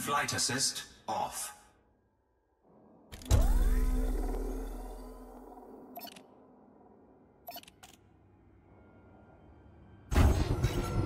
Flight assist off.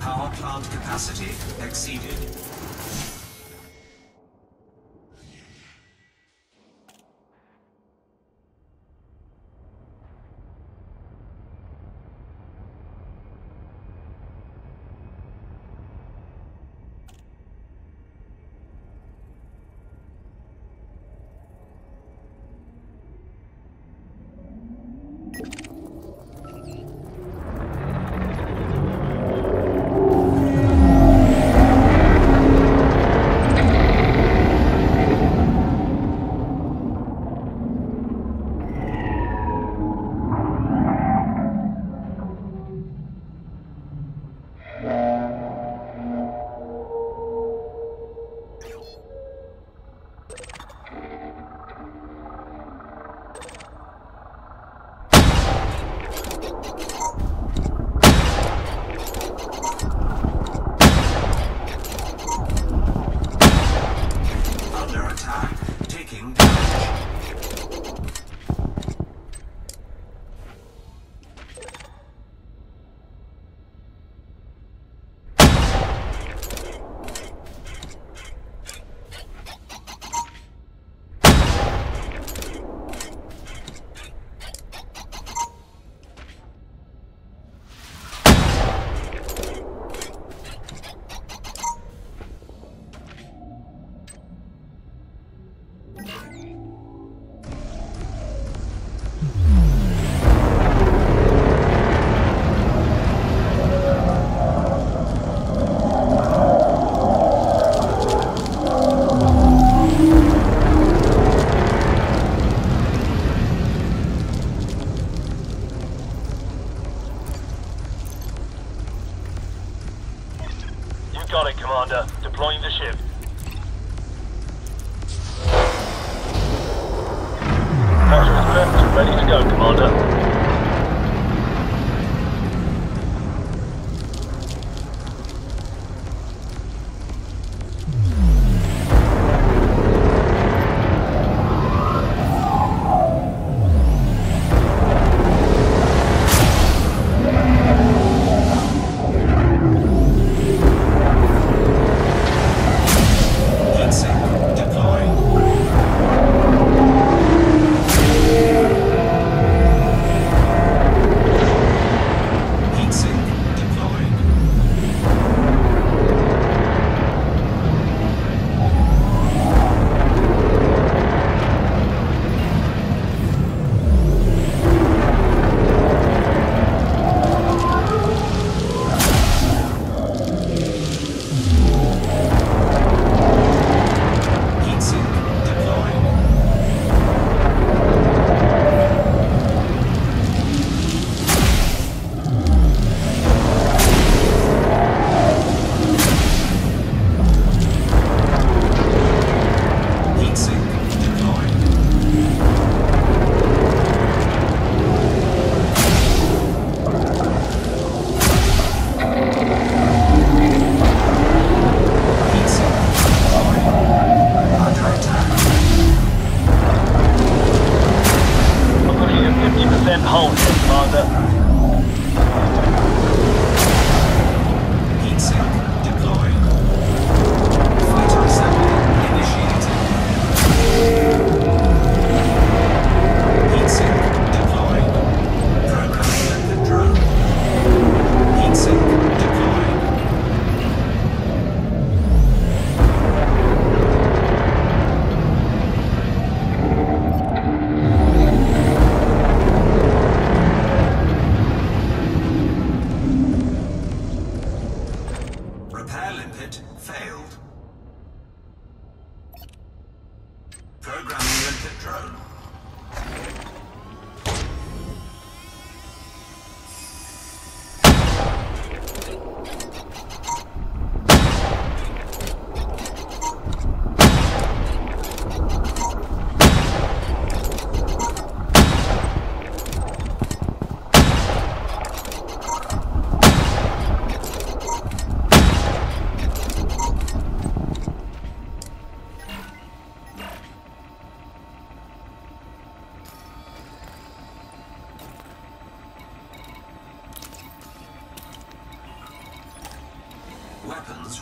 Power plant capacity exceeded.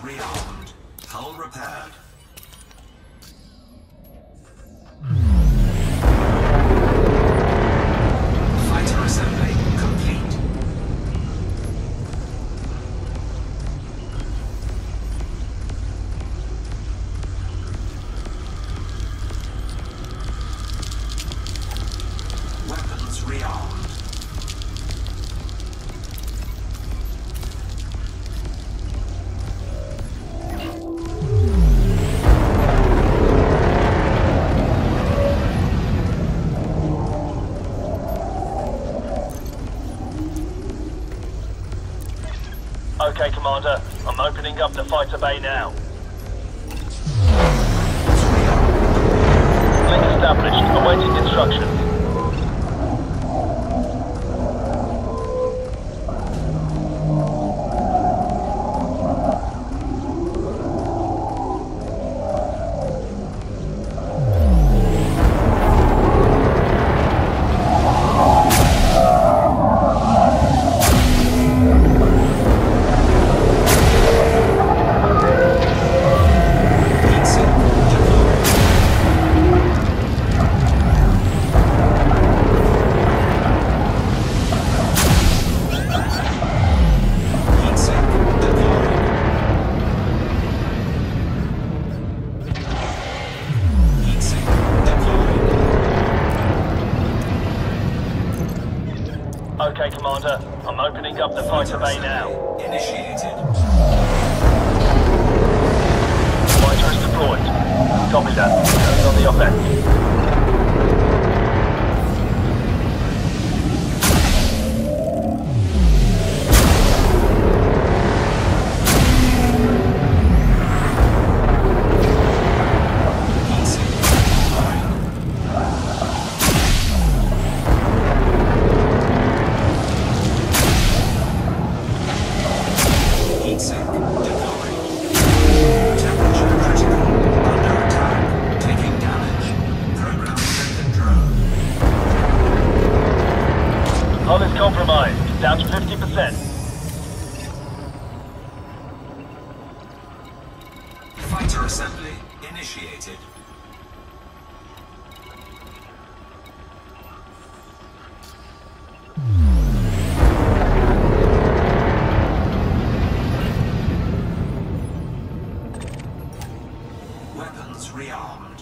Rearmed. Hull repaired. Weapons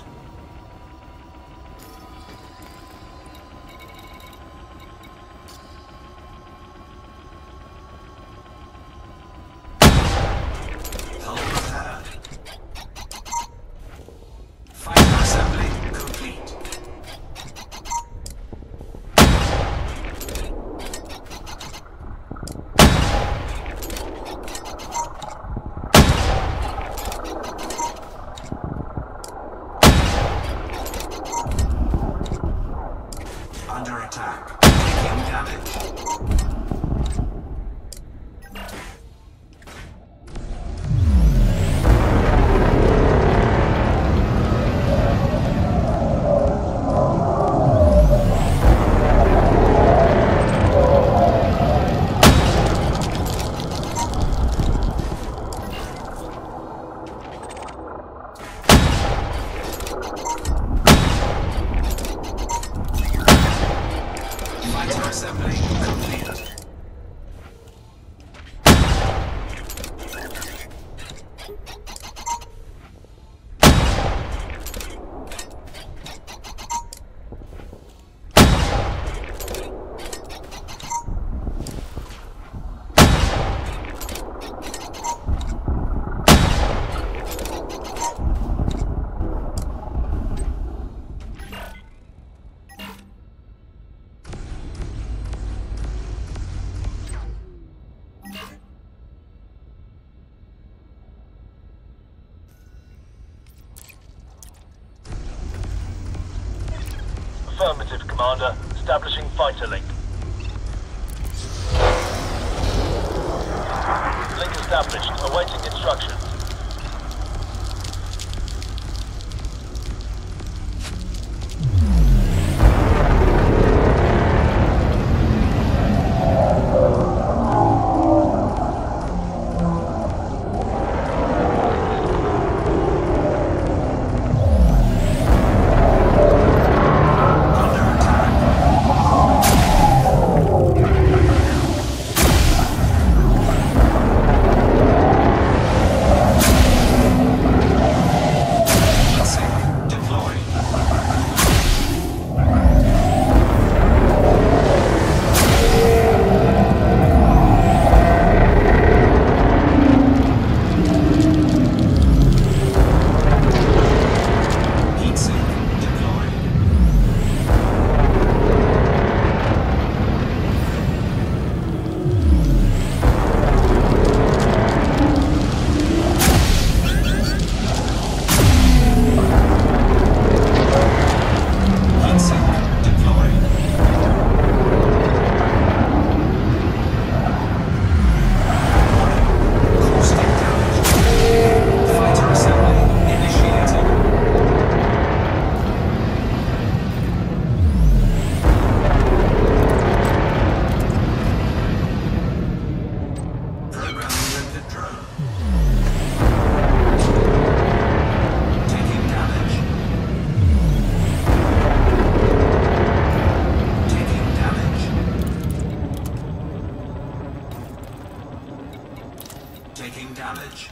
taking damage.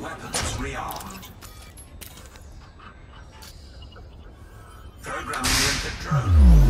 Weapons rearmed. Programming the drone.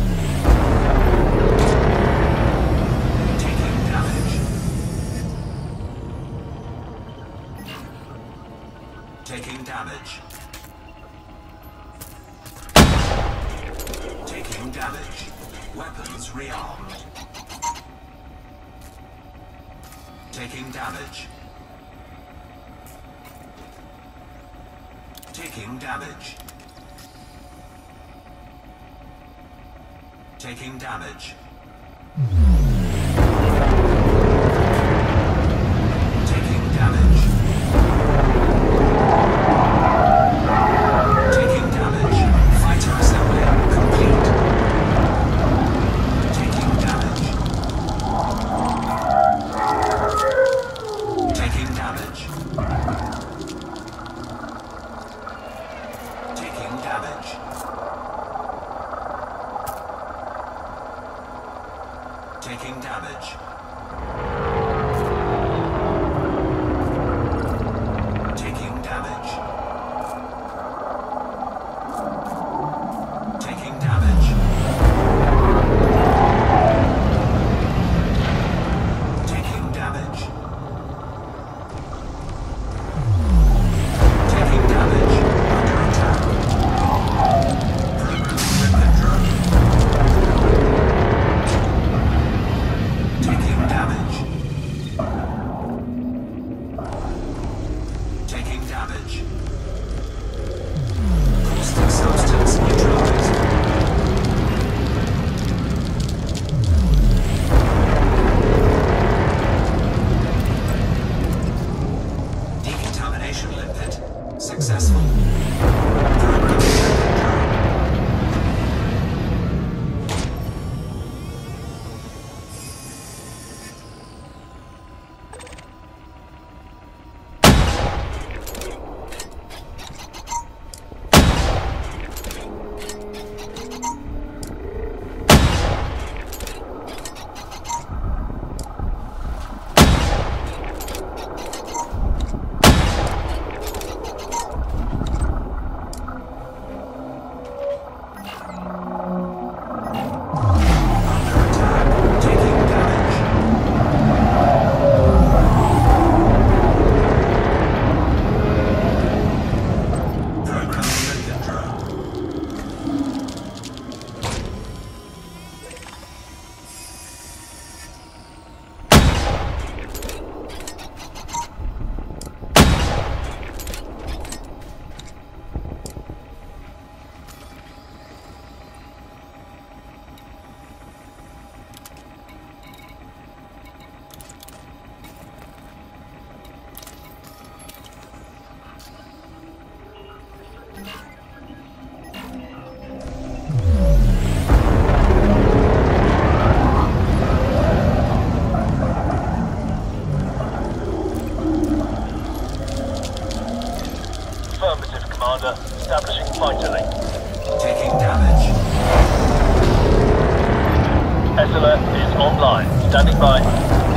Standing by.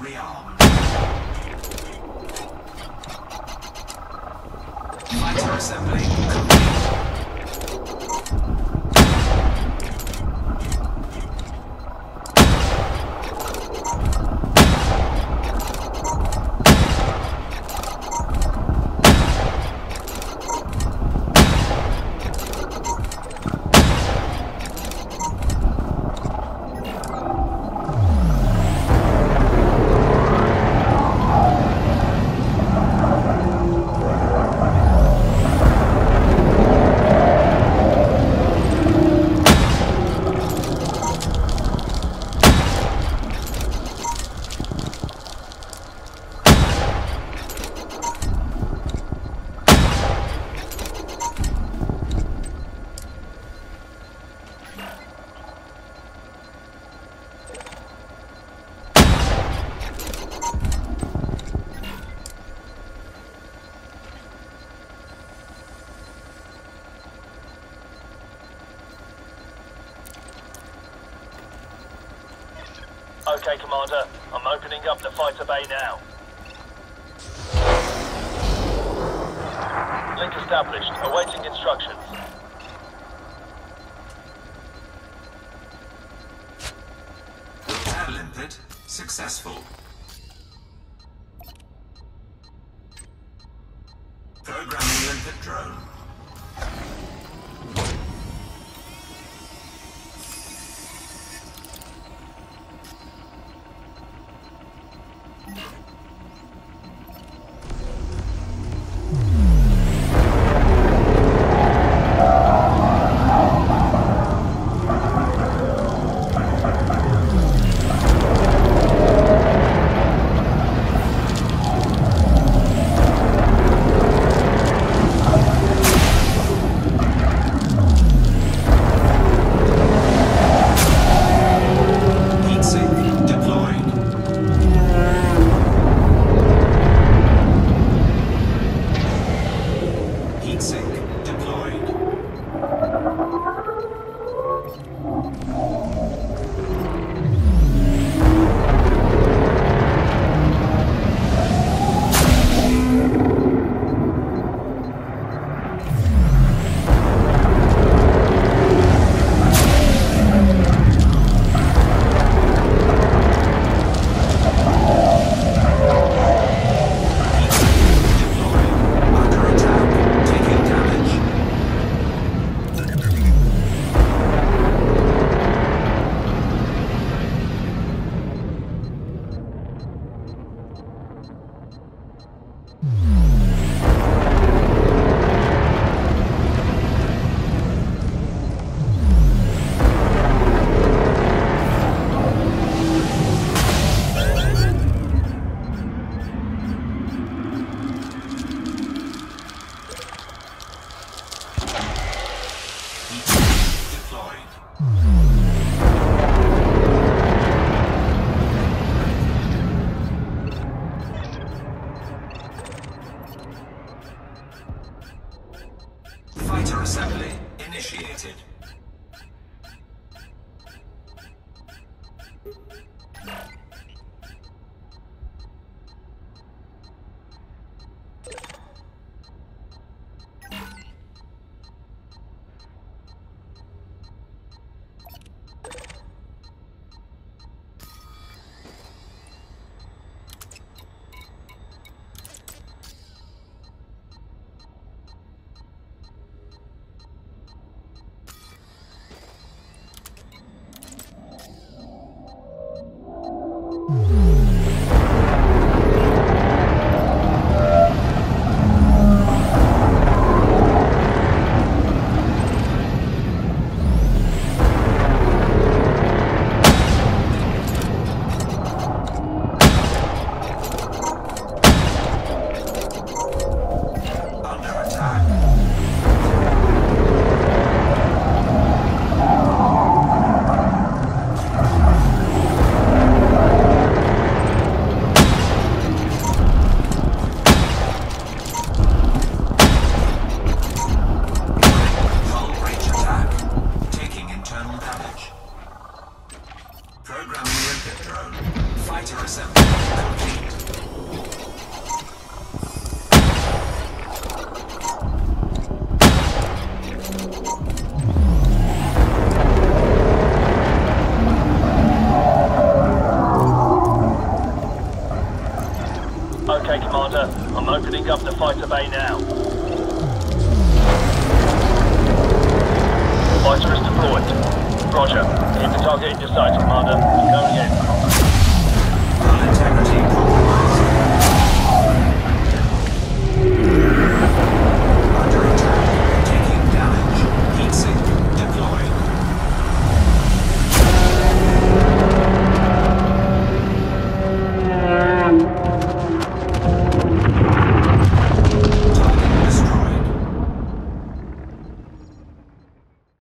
Rearmed. Fighter assembly Limpet successful. Bay now.